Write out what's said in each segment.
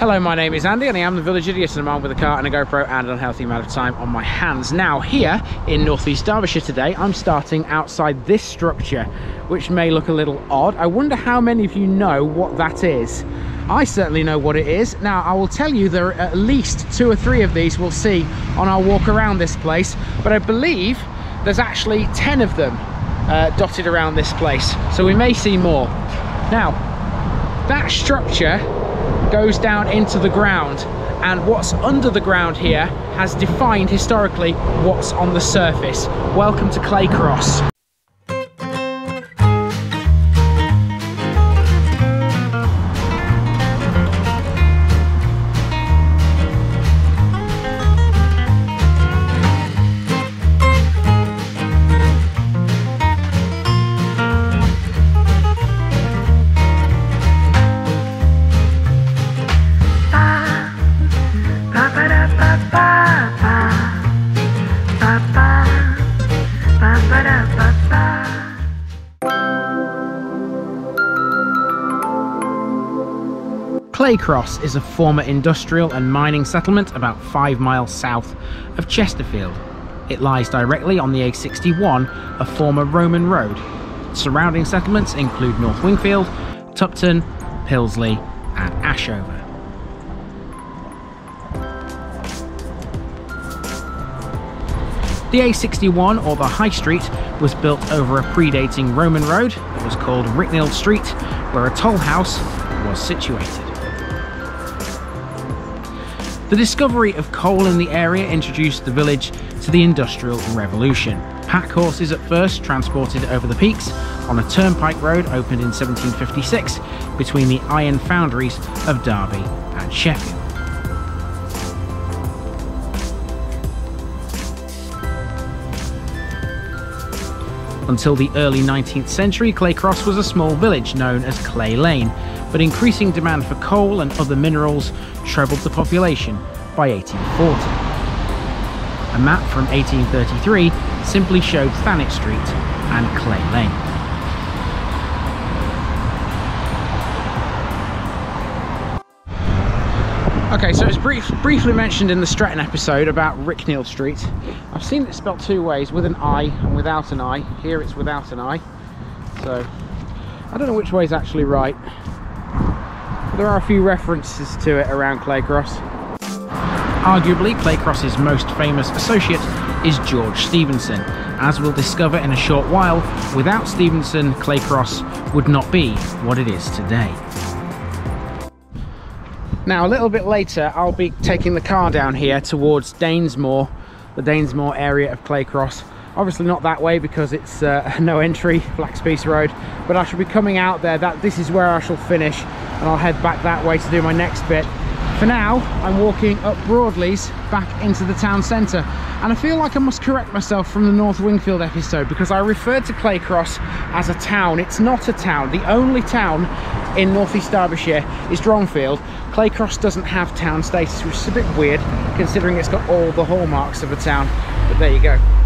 Hello, my name is Andy and I am the village idiot and I'm armed with a car and a GoPro and an unhealthy amount of time on my hands. Now here in northeast Derbyshire today, I'm starting outside this structure, which may look a little odd. I wonder how many of you know what that is. I certainly know what it is. Now, I will tell you there are at least two or three of these we'll see on our walk around this place, but I believe there's actually 10 of them uh, dotted around this place. So we may see more. Now, that structure goes down into the ground and what's under the ground here has defined historically what's on the surface. Welcome to Claycross. Claycross is a former industrial and mining settlement about five miles south of Chesterfield. It lies directly on the A61, a former Roman road. Surrounding settlements include North Wingfield, Tupton, Pilsley and Ashover. The A61, or the High Street, was built over a predating Roman road that was called Ricknield Street, where a toll house was situated. The discovery of coal in the area introduced the village to the Industrial Revolution. Pack horses at first transported over the peaks on a turnpike road opened in 1756 between the iron foundries of Derby and Sheffield. Until the early 19th century, Claycross was a small village known as Clay Lane, but increasing demand for coal and other minerals trebled the population by 1840. A map from 1833 simply showed Thanet Street and Clay Lane. Okay, so it's brief, briefly mentioned in the Stretton episode about Ricknield Street. I've seen it spelled two ways, with an I and without an I. Here it's without an I. So, I don't know which way is actually right. There are a few references to it around Claycross. Arguably, Claycross's most famous associate is George Stephenson. As we'll discover in a short while, without Stephenson, Claycross would not be what it is today. Now, a little bit later, I'll be taking the car down here towards Danesmoor, the Danesmoor area of Claycross. Obviously not that way because it's uh, no entry, Flaxpiece Road, but I shall be coming out there. That This is where I shall finish and I'll head back that way to do my next bit. For now, I'm walking up Broadleys back into the town centre. And I feel like I must correct myself from the North Wingfield episode because I referred to Claycross as a town. It's not a town. The only town in northeast Derbyshire is Dronfield. Claycross doesn't have town status, which is a bit weird considering it's got all the hallmarks of a town. But there you go.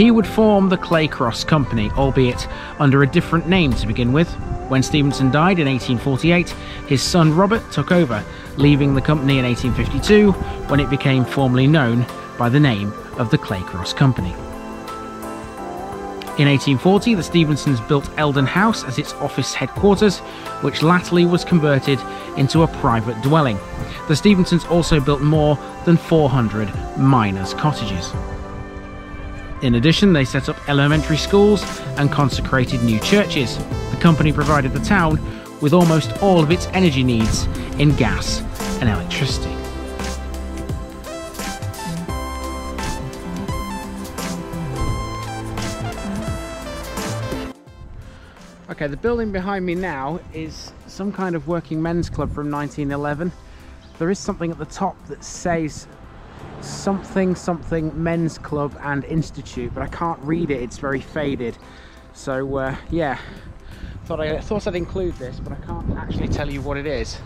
He would form the Claycross Company, albeit under a different name to begin with. When Stephenson died in 1848, his son Robert took over, leaving the company in 1852 when it became formally known by the name of the Claycross Company. In 1840, the Stephensons built Eldon House as its office headquarters, which latterly was converted into a private dwelling. The Stephensons also built more than 400 miners' cottages. In addition, they set up elementary schools and consecrated new churches. The company provided the town with almost all of its energy needs in gas and electricity. Okay, the building behind me now is some kind of working men's club from 1911. There is something at the top that says something something men's club and institute but I can't read it it's very faded. So uh, yeah. Thought I thought I'd include this but I can't actually tell you what it is.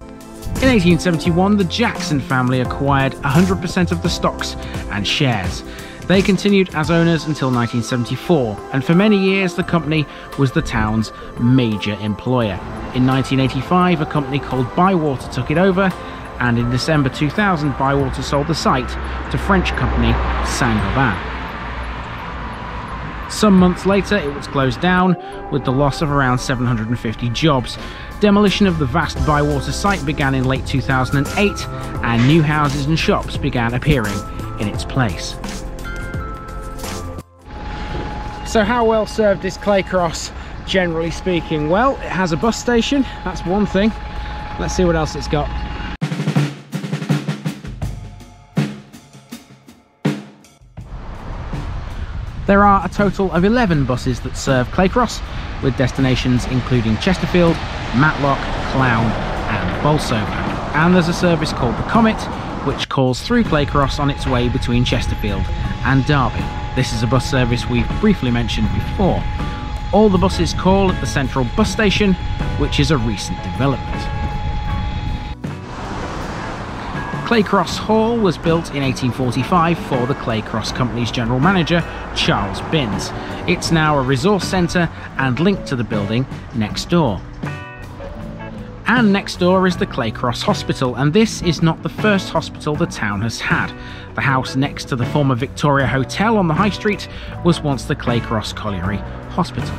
In 1871 the Jackson family acquired 100% of the stocks and shares. They continued as owners until 1974, and for many years the company was the town's major employer. In 1985, a company called Bywater took it over, and in December 2000, Bywater sold the site to French company Saint-Gobain. Some months later, it was closed down with the loss of around 750 jobs. Demolition of the vast Bywater site began in late 2008, and new houses and shops began appearing in its place. So how well served is Claycross generally speaking? Well, it has a bus station, that's one thing. Let's see what else it's got. There are a total of 11 buses that serve Claycross, with destinations including Chesterfield, Matlock, Clowne and Bolsover. And there's a service called the Comet, which calls through Claycross on its way between Chesterfield and Derby. This is a bus service we've briefly mentioned before. All the buses call at the central bus station, which is a recent development. Claycross Hall was built in 1845 for the Claycross Company's general manager, Charles Binns. It's now a resource centre and linked to the building next door. And next door is the Claycross Hospital, and this is not the first hospital the town has had. The house next to the former Victoria Hotel on the High Street was once the Claycross Colliery Hospital.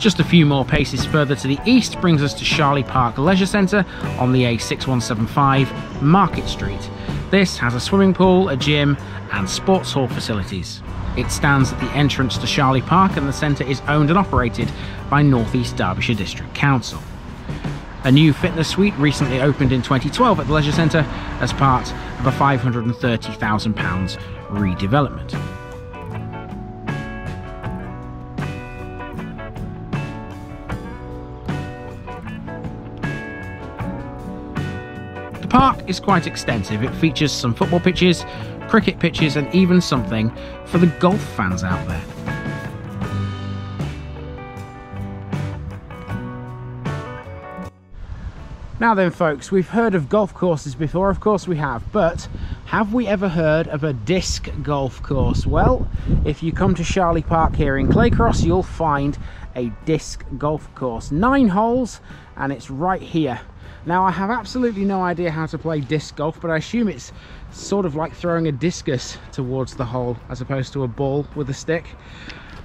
Just a few more paces further to the east brings us to Sharley Park Leisure Centre on the A6175 Market Street. This has a swimming pool, a gym and sports hall facilities. It stands at the entrance to Sharley Park and the centre is owned and operated by North East Derbyshire District Council. A new fitness suite recently opened in 2012 at the Leisure Centre as part of a £530,000 redevelopment. Is quite extensive. It features some football pitches, cricket pitches, and even something for the golf fans out there. Now then folks, we've heard of golf courses before, of course we have, but have we ever heard of a disc golf course? Well, if you come to Sharley Park here in Claycross, you'll find a disc golf course. Nine holes, and it's right here now I have absolutely no idea how to play disc golf, but I assume it's sort of like throwing a discus towards the hole as opposed to a ball with a stick.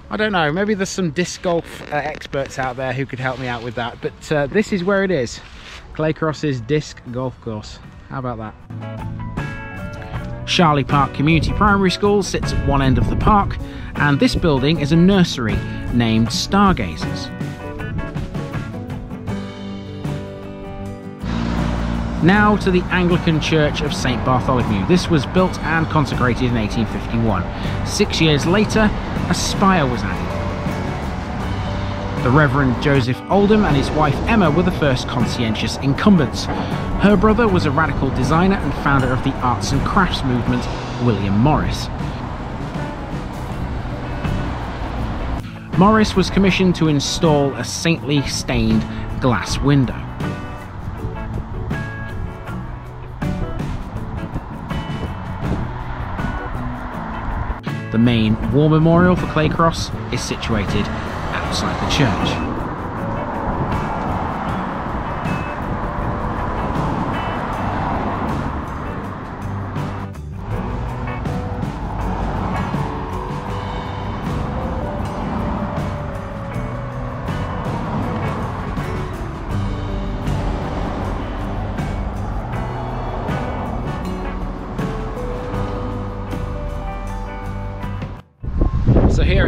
I don't know, maybe there's some disc golf uh, experts out there who could help me out with that, but uh, this is where it is. Claycross's disc golf course. How about that? Sharley Park Community Primary School sits at one end of the park, and this building is a nursery named Stargazers. Now to the Anglican Church of St Bartholomew. This was built and consecrated in 1851. Six years later, a spire was added. The Reverend Joseph Oldham and his wife Emma were the first conscientious incumbents. Her brother was a radical designer and founder of the arts and crafts movement, William Morris. Morris was commissioned to install a saintly stained glass window. The main war memorial for Claycross is situated outside the church.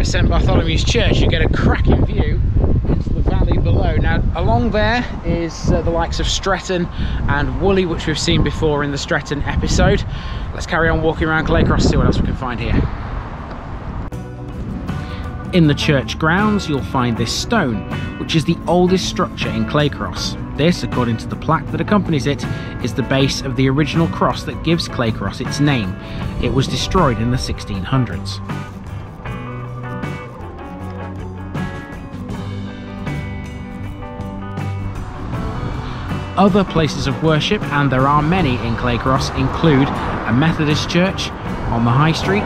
St Bartholomew's Church you get a cracking view into the valley below. Now along there is uh, the likes of Stretton and Woolley which we've seen before in the Stretton episode. Let's carry on walking around Claycross see what else we can find here. In the church grounds you'll find this stone which is the oldest structure in Claycross. This, according to the plaque that accompanies it, is the base of the original cross that gives Claycross its name. It was destroyed in the 1600s. Other places of worship, and there are many in Claycross, include a Methodist church on the High Street,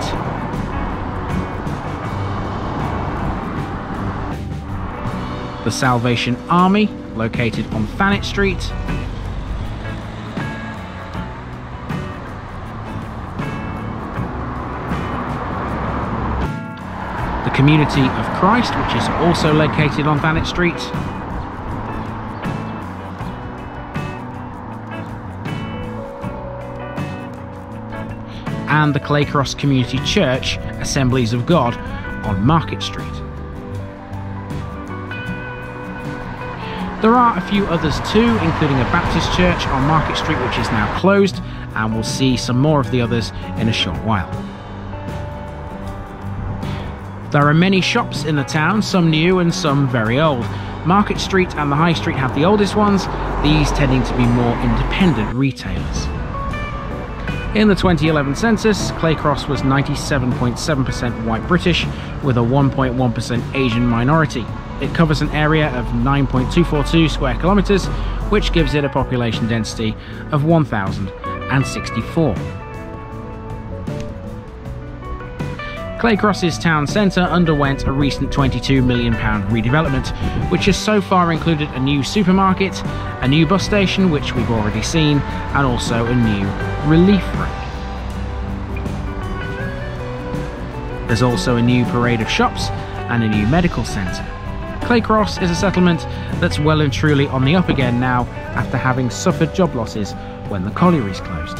the Salvation Army, located on Thanet Street, the Community of Christ, which is also located on Thanet Street, and the Claycross Community Church Assemblies of God on Market Street. There are a few others too, including a Baptist church on Market Street which is now closed, and we'll see some more of the others in a short while. There are many shops in the town, some new and some very old. Market Street and the High Street have the oldest ones, these tending to be more independent retailers. In the 2011 census, Claycross was 97.7% white British with a 1.1% Asian minority. It covers an area of 9.242 square kilometres, which gives it a population density of 1,064. Claycross's town centre underwent a recent £22 million redevelopment, which has so far included a new supermarket, a new bus station, which we've already seen, and also a new relief road. There's also a new parade of shops and a new medical centre. Claycross is a settlement that's well and truly on the up again now after having suffered job losses when the collieries closed.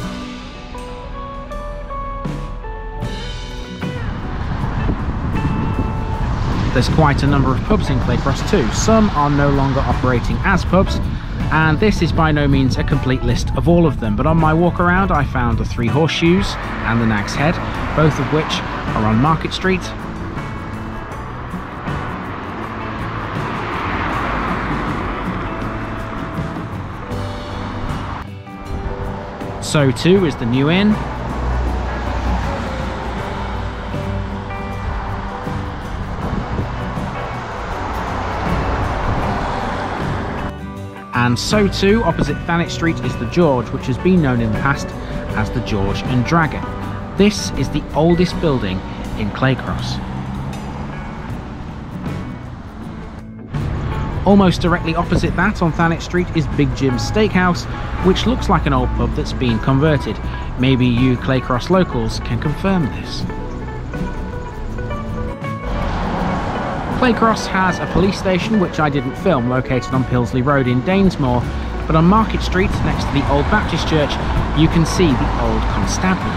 There's quite a number of pubs in Claycross too. Some are no longer operating as pubs, and this is by no means a complete list of all of them, but on my walk around I found the Three Horseshoes and the Nag's Head, both of which are on Market Street. So too is the New Inn, and so too opposite Thanet Street is the George, which has been known in the past as the George and Dragon. This is the oldest building in Claycross. Almost directly opposite that on Thanet Street is Big Jim's Steakhouse, which looks like an old pub that's been converted. Maybe you Claycross locals can confirm this. Claycross has a police station which I didn't film located on Pilsley Road in Danesmoor but on Market Street next to the Old Baptist Church you can see the old constabulary.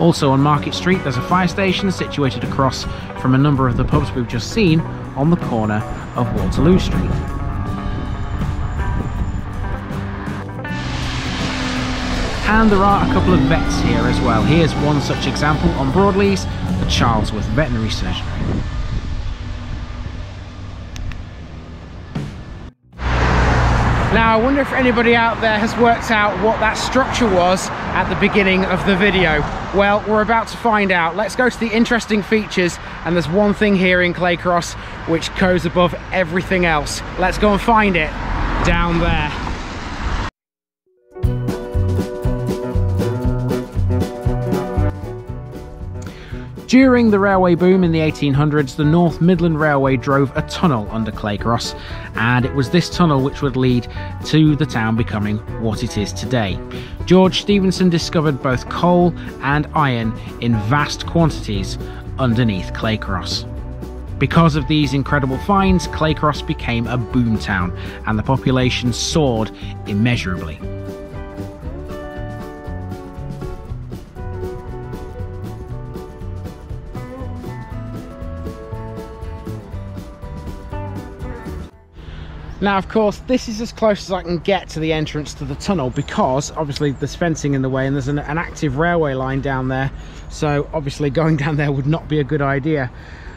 Also on Market Street there's a fire station situated across from a number of the pubs we've just seen on the corner of Waterloo Street. And there are a couple of vets here as well. Here's one such example on Broadleys, the Charlesworth Veterinary Surgery. Now I wonder if anybody out there has worked out what that structure was at the beginning of the video. Well, we're about to find out. Let's go to the interesting features and there's one thing here in Claycross which goes above everything else. Let's go and find it down there. During the railway boom in the 1800s, the North Midland Railway drove a tunnel under Claycross, and it was this tunnel which would lead to the town becoming what it is today. George Stephenson discovered both coal and iron in vast quantities underneath Claycross. Because of these incredible finds, Claycross became a boom town, and the population soared immeasurably. Now, of course, this is as close as I can get to the entrance to the tunnel because obviously there's fencing in the way and there's an, an active railway line down there. So obviously going down there would not be a good idea.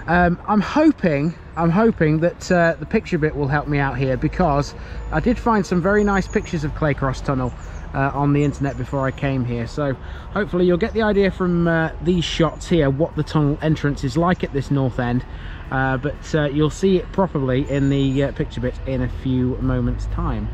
Um, I'm hoping, I'm hoping that uh, the picture bit will help me out here because I did find some very nice pictures of Claycross Tunnel uh, on the internet before I came here. So hopefully you'll get the idea from uh, these shots here what the tunnel entrance is like at this north end uh, but uh, you'll see it properly in the uh, picture bit in a few moments time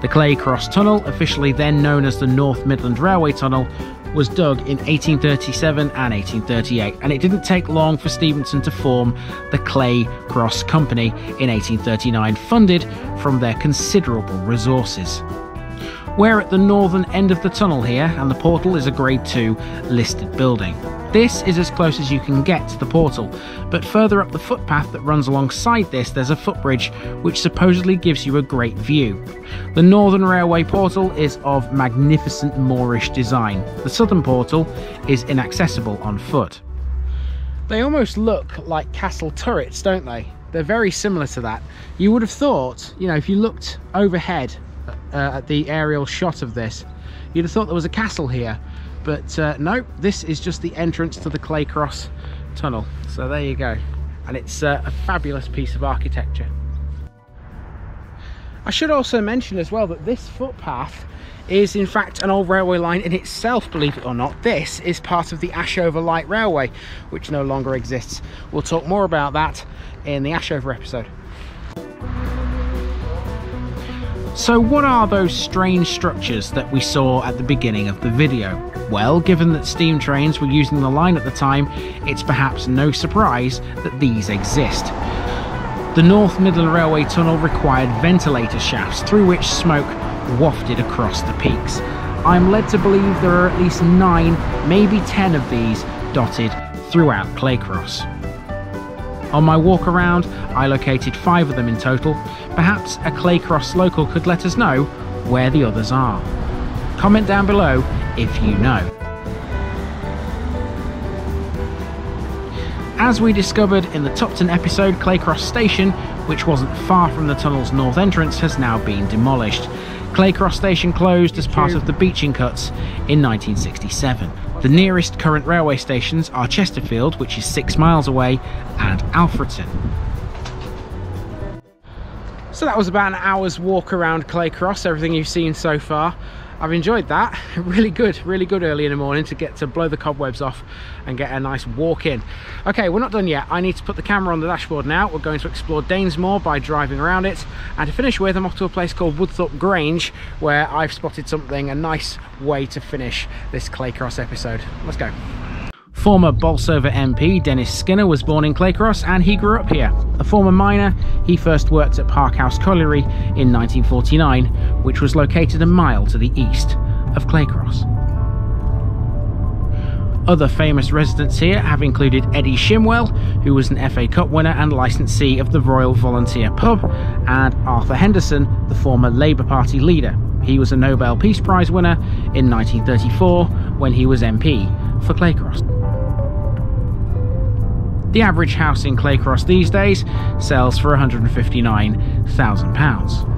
The Clay Cross Tunnel, officially then known as the North Midland Railway Tunnel, was dug in 1837 and 1838, and it didn't take long for Stephenson to form the Clay Cross Company in 1839, funded from their considerable resources. We're at the northern end of the tunnel here, and the portal is a Grade 2 listed building. This is as close as you can get to the portal, but further up the footpath that runs alongside this, there's a footbridge which supposedly gives you a great view. The Northern Railway portal is of magnificent Moorish design. The southern portal is inaccessible on foot. They almost look like castle turrets, don't they? They're very similar to that. You would have thought, you know, if you looked overhead uh, at the aerial shot of this, you'd have thought there was a castle here but uh, no this is just the entrance to the clay cross tunnel. So there you go. And it's uh, a fabulous piece of architecture. I should also mention as well that this footpath is in fact an old railway line in itself believe it or not. This is part of the Ashover Light Railway which no longer exists. We'll talk more about that in the Ashover episode So what are those strange structures that we saw at the beginning of the video? Well, given that steam trains were using the line at the time, it's perhaps no surprise that these exist. The North Midland Railway tunnel required ventilator shafts through which smoke wafted across the peaks. I'm led to believe there are at least nine, maybe ten of these dotted throughout Claycross. On my walk around, I located five of them in total. Perhaps a Claycross local could let us know where the others are. Comment down below if you know. As we discovered in the Tupton episode, Claycross Station, which wasn't far from the tunnel's north entrance, has now been demolished. Claycross Station closed as part of the Beeching Cuts in 1967. The nearest current railway stations are Chesterfield, which is six miles away, and Alfreton. So that was about an hour's walk around Clay Cross, everything you've seen so far. I've enjoyed that. Really good, really good early in the morning to get to blow the cobwebs off and get a nice walk in. Okay, we're not done yet. I need to put the camera on the dashboard now. We're going to explore Danesmoor by driving around it. And to finish with, I'm off to a place called Woodthorpe Grange where I've spotted something, a nice way to finish this Claycross episode. Let's go. Former Bolsover MP Dennis Skinner was born in Claycross and he grew up here. A former miner, he first worked at Parkhouse Colliery in 1949, which was located a mile to the east of Claycross. Other famous residents here have included Eddie Shimwell, who was an FA Cup winner and licensee of the Royal Volunteer Pub, and Arthur Henderson, the former Labour Party leader. He was a Nobel Peace Prize winner in 1934 when he was MP for Claycross. The average house in Claycross these days sells for £159,000.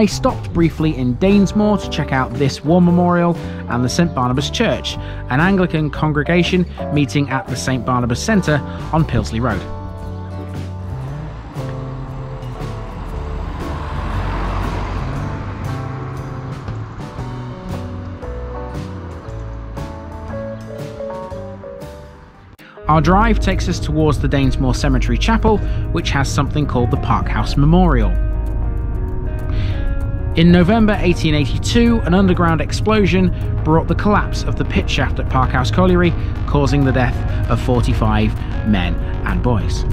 I stopped briefly in Danesmoor to check out this war memorial and the St Barnabas Church, an Anglican congregation meeting at the St Barnabas Centre on Pilsley Road. Our drive takes us towards the Danesmoor Cemetery Chapel, which has something called the Parkhouse Memorial. In November 1882, an underground explosion brought the collapse of the pit shaft at Parkhouse Colliery, causing the death of 45 men and boys.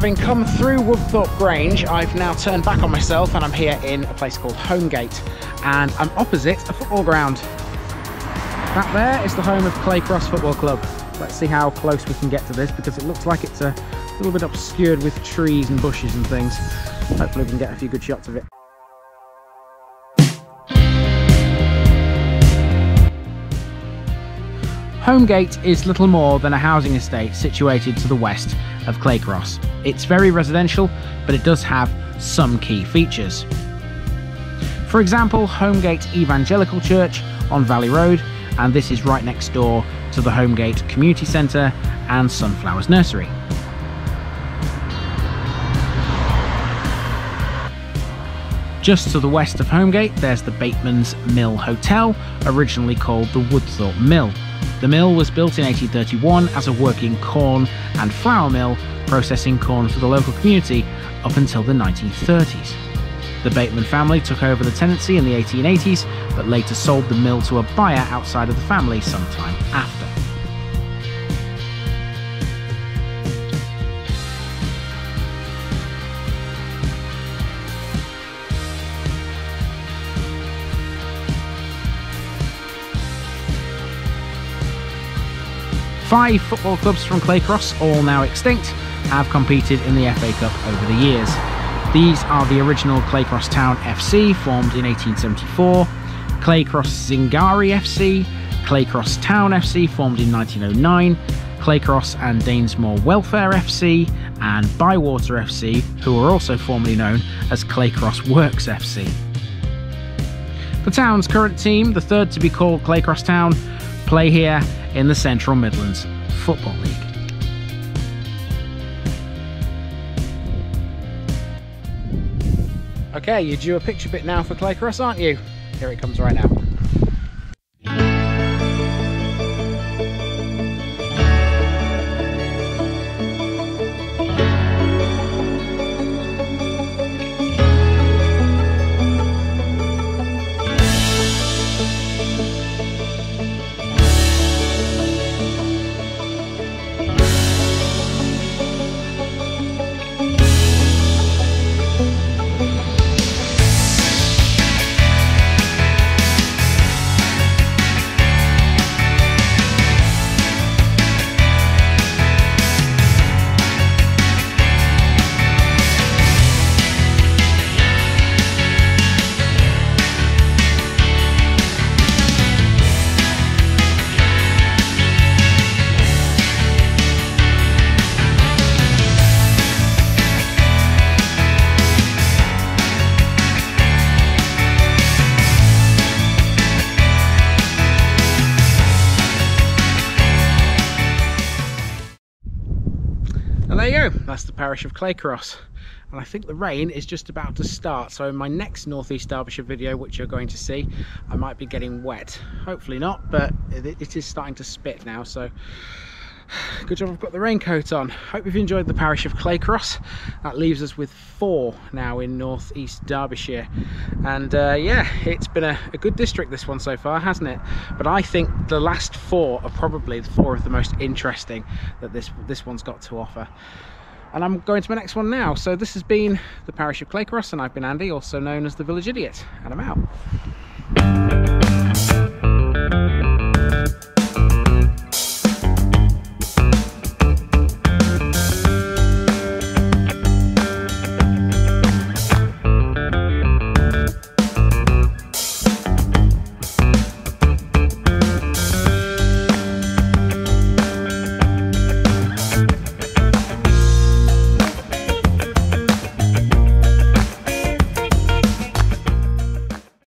Having come through Woodthorpe Grange, I've now turned back on myself and I'm here in a place called Holmgate and I'm opposite a football ground. That there is the home of Claycross Football Club. Let's see how close we can get to this because it looks like it's a little bit obscured with trees and bushes and things. Hopefully we can get a few good shots of it. Holmgate is little more than a housing estate situated to the west of Claycross. It's very residential, but it does have some key features. For example, Holmgate Evangelical Church on Valley Road, and this is right next door to the Holmgate Community Centre and Sunflowers Nursery. Just to the west of Holmgate, there's the Bateman's Mill Hotel, originally called the Woodthorpe Mill. The mill was built in 1831 as a working corn and flour mill, processing corn for the local community up until the 1930s. The Bateman family took over the tenancy in the 1880s, but later sold the mill to a buyer outside of the family sometime after. Five football clubs from Claycross, all now extinct, have competed in the FA Cup over the years. These are the original Claycross Town FC, formed in 1874, Claycross Zingari FC, Claycross Town FC, formed in 1909, Claycross and Danesmoor Welfare FC, and Bywater FC, who are also formerly known as Claycross Works FC. The town's current team, the third to be called Claycross Town, play here in the Central Midlands Football League. Okay, you're due a picture bit now for Claycross, aren't you? Here it comes right now. Parish of Claycross. And I think the rain is just about to start. So in my next North East Derbyshire video, which you're going to see, I might be getting wet. Hopefully not, but it, is starting to spit now. So good job I've got the raincoat on. Hope you've enjoyed the parish of Claycross. That leaves us with four now in North East Derbyshire. And uh, yeah, it's been a, a, good district this one so far, hasn't it? But I think the last four are probably the four of the most interesting that this, this one's got to offer and I'm going to my next one now. So this has been the parish of Claycross and I've been Andy, also known as the Village Idiot, and I'm out.